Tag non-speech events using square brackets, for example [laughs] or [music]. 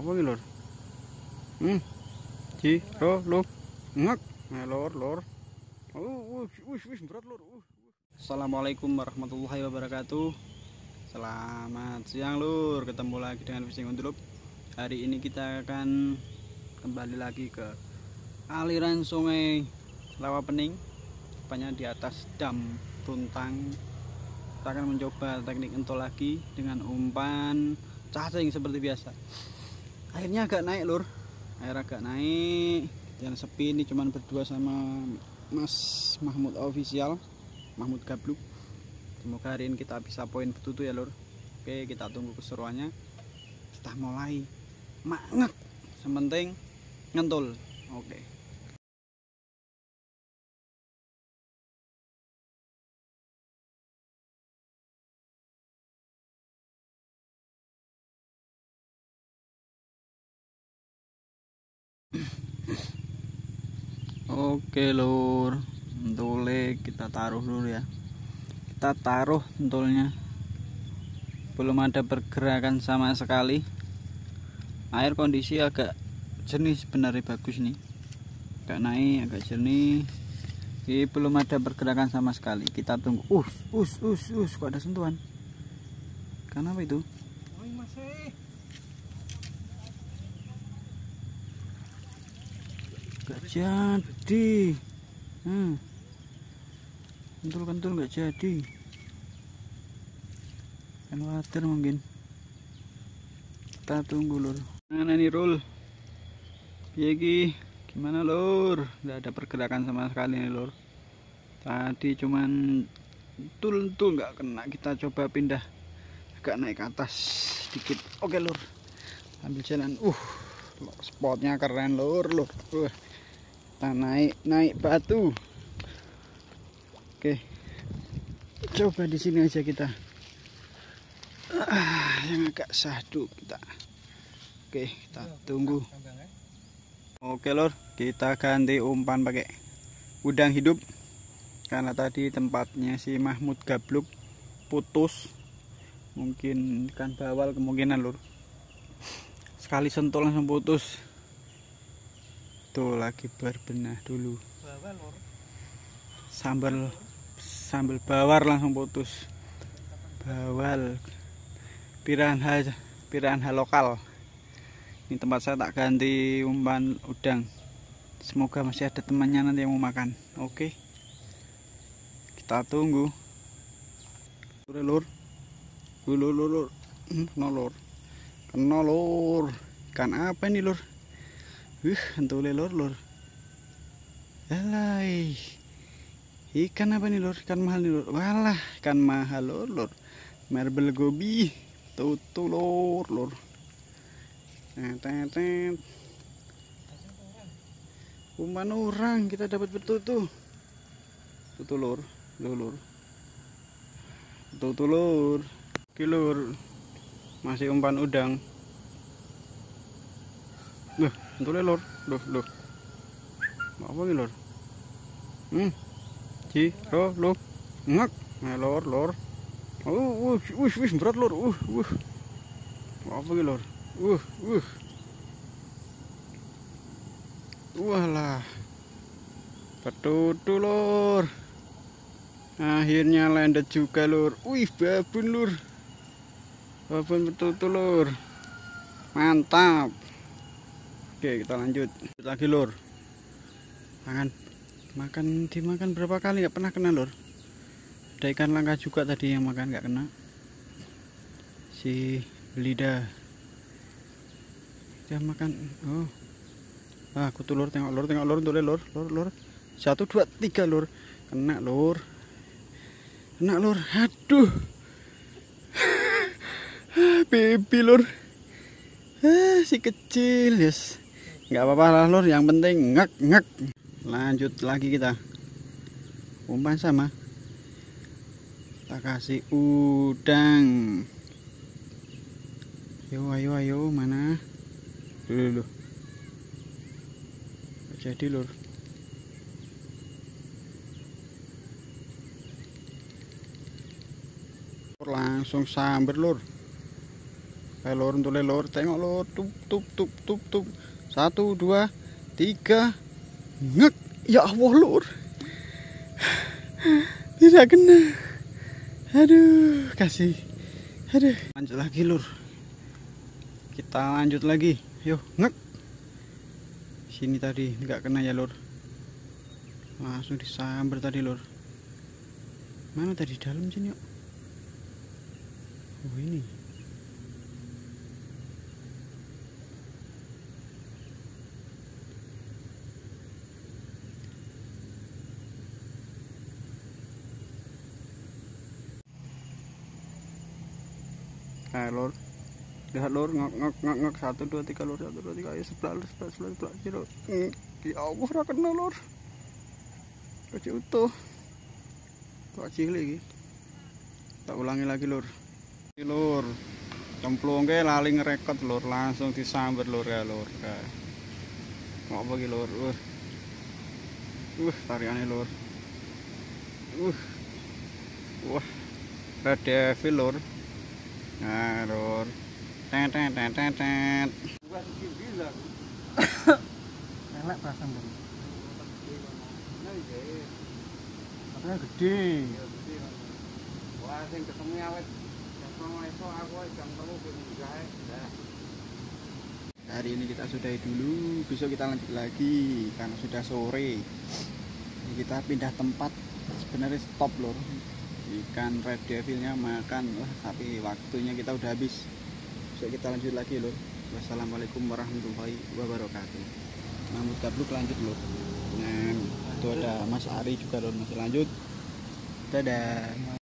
apa ini lur? Hmm ji ro lo ngek nah, lur lur. Uh, uh, uh, uh, berat lur. Uh, uh. Assalamualaikum warahmatullahi wabarakatuh. Selamat siang lur. Ketemu lagi dengan fishing on loop Hari ini kita akan Kembali lagi ke Aliran sungai Lawa Pening Tepatnya di atas dam Runtang Kita akan mencoba teknik entol lagi Dengan umpan cacing seperti biasa Airnya agak naik lur. Air agak naik. Dan sepi ini cuman berdua sama Mas Mahmud Official Mahmud Gabluk. Semoga hari ini kita bisa poin betutu ya lur. Oke kita tunggu keseruannya. Kita mulai manget sementing ngentul. Oke Oke lur. Entule kita taruh dulu ya. Kita taruh entulnya. Belum ada pergerakan sama sekali. Air kondisi agak jernih sebenarnya bagus nih. Agak naik agak jernih. Ini belum ada pergerakan sama sekali. Kita tunggu. Us us us us. Kok ada sentuhan? Kenapa itu gak jadi. Hmm. Kentul-kentul nggak jadi. Kan water mungkin. Kita tunggu lur. Mana nih roll Yegi gimana lur? Nggak ada pergerakan sama sekali nih lur. Tadi cuman tul tuh nggak kena. Kita coba pindah. Agak naik ke atas sedikit. Oke lur. Ambil jalan. Uh spotnya keren lur. Lur uh, kita naik naik batu Oke. Coba di sini aja kita. Ah, yang agak sahdu kita. Oke, kita tunggu. Oke, Lor. Kita ganti umpan pakai udang hidup. Karena tadi tempatnya si Mahmud Gabluk putus. Mungkin ikan bawal kemungkinan, Lur. Sekali sentuh langsung putus. Tuh lagi berbenah dulu. Sambal sambil bawar langsung putus. Bawal. Piranha piranha lokal. Ini tempat saya tak ganti umpan udang. Semoga masih ada temannya nanti yang mau makan. Oke. Kita tunggu. Lur lur. Lur lur kena lur. Kena lur. Ikan apa ini lur uh entule lur lur Alay ikan apa nih lor? Ikan mahal nih lor. Walah ikan mahal lor lor. Marble gobi. Tutu lor lor. Tetet umpan orang kita dapat betul tuh tutu lor. Lor. Tutu lor. Kilur masih umpan udang. Loh tentu lor loh loh apa nih lor hmm. Ji ro lo ngek nah, lor lor uh uh uh, uh berat lor uh uh. Apa gitu lor uh uh. Walah. Petutu lor akhirnya landet juga lor wih babun lor babun petutu lor mantap oke kita lanjut. Lagi lor tangan makan dimakan berapa kali? Nggak pernah kena lor ada ikan langka juga tadi yang makan nggak kena. Si belida. Dia makan oh. Ah aku tuh lor tengok lor tengok lor tuh lor lor lor satu dua tiga lor kena lor kena lor aduh. [laughs] Baby lor ah, si kecil yes nggak apa-apa lah lor yang penting ngak ngak lanjut lagi kita. Umpan sama. Kita kasih udang. Ayo ayo ayo. Mana? Dulu dulu jadi lur. Langsung sambar lur. Eh lor untuk lor tengok lor tup tup tup tup tup satu dua tiga. Ngek. Ya Allah lor tidak kena. Aduh kasih. Aduh. Lanjut lagi lur. Kita lanjut lagi. Yuk ngek. Sini tadi nggak kena ya lur. Langsung disambar tadi lur. Mana tadi? Dalam sini yuk. Oh ini Nah, lor. Lihat lor, ngak ngak ngak ngak satu dua tiga lor satu dua tiga ayo sebelah lor sebelah sebelah sebelah. Hmm, Ya Allah, ora kena lor. Kecil utuh. Tak cilik lagi. Tak ulangi lagi lor. Lor. Cemplung ke lali ngerekot lor, langsung disambar lor ya lor. Ya. Mau bagi lor. Uh. Uh, tariannya lor. Uh. Wah. Red Devil lor. Lor. Tet tet tet tet tet. elek perasaan dari katanya gede Wah, sing ketemu awet gawe. Hari ini kita sudahi dulu, besok kita lanjut lagi karena sudah sore. Ini kita pindah tempat, sebenarnya stop lor. Ikan red devilnya makan, wah tapi waktunya kita udah habis. Besok kita lanjut lagi lor. Wassalamualaikum warahmatullahi wabarakatuh. Namun gabluk lanjut lor. Dengan itu ada Mas Ari juga lor masih lanjut. Dadah.